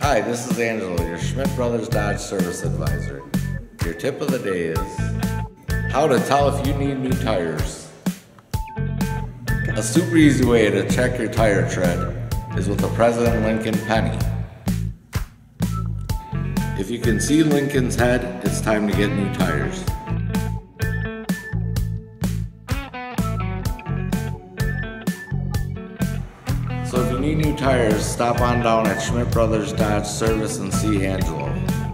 Hi, this is Angelo, your Schmit Brothers Dodge Service Advisor. Your tip of the day is how to tell if you need new tires. A super easy way to check your tire tread is with the President Lincoln Penny. If you can see Lincoln's head, it's time to get new tires. So if you need new tires, stop on down at Schmit Brothers Dodge Service and see Angelo.